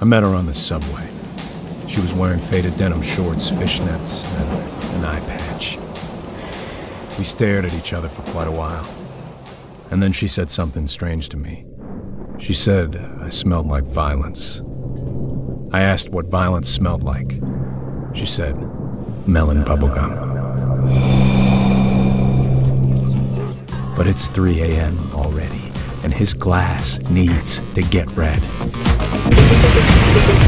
I met her on the subway. She was wearing faded denim shorts, fishnets, and an eye patch. We stared at each other for quite a while. And then she said something strange to me. She said I smelled like violence. I asked what violence smelled like. She said, melon bubblegum. But it's 3 a.m. already, and his glass needs to get red. Thank you.